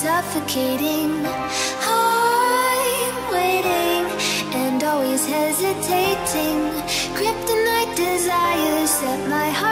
Suffocating. I'm waiting and always hesitating. Desires set my heart.